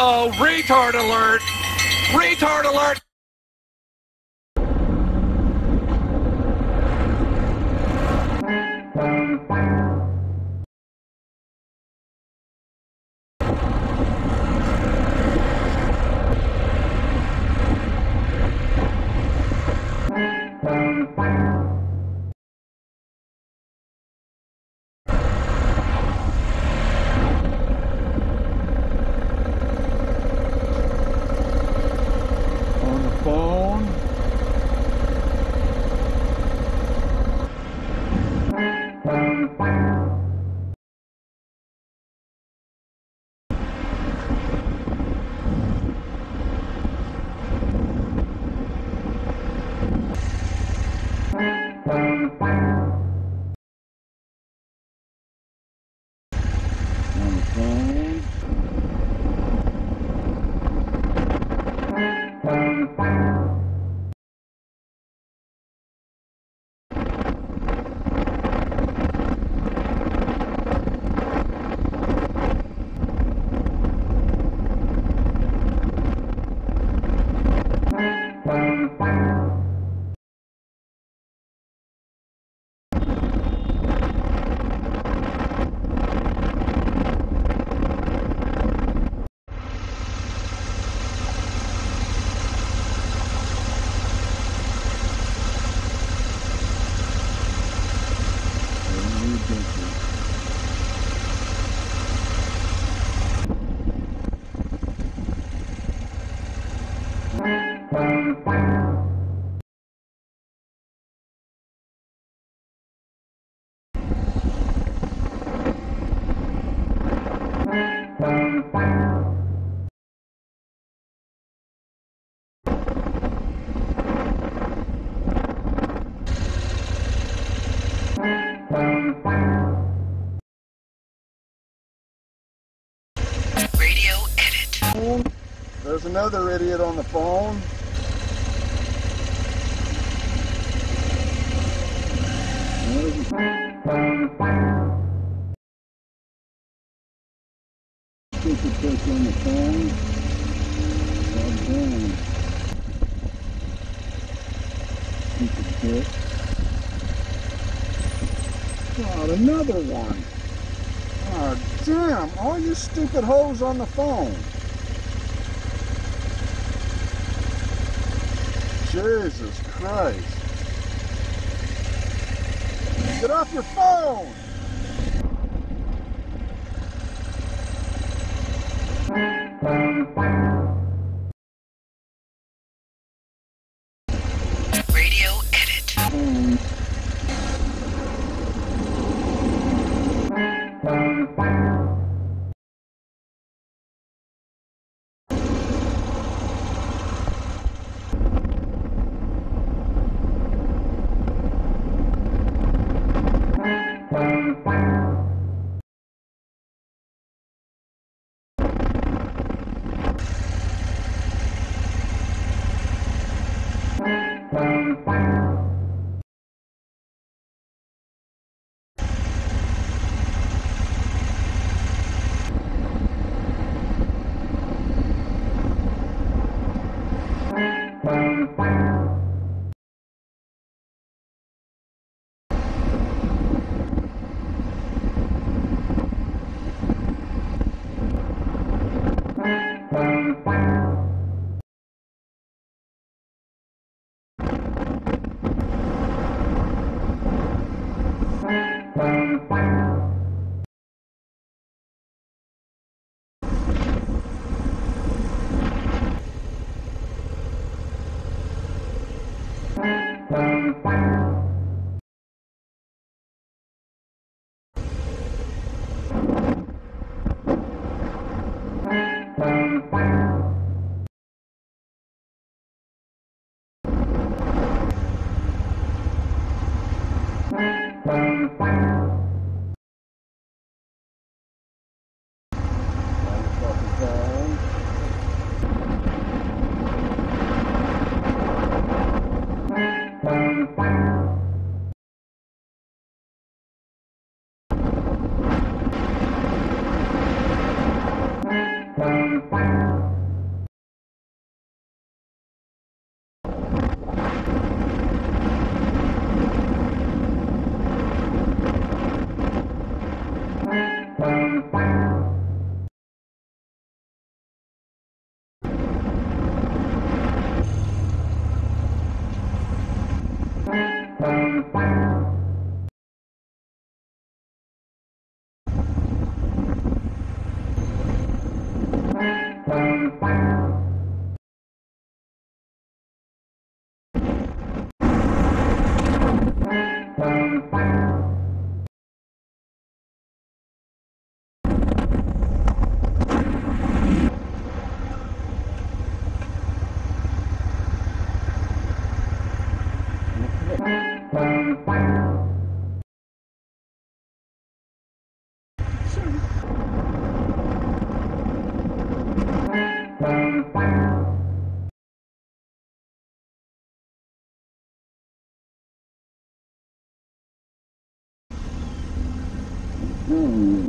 Uh-oh, retard alert! Retard alert! Thank you. kiên trì Thank you. There's another idiot on the phone. Stupid bitch on the phone. God. God, another one. Oh, damn. All you stupid hoes on the phone. Jesus Christ. Get off your phone! Radio you Bye. Bye. Mm.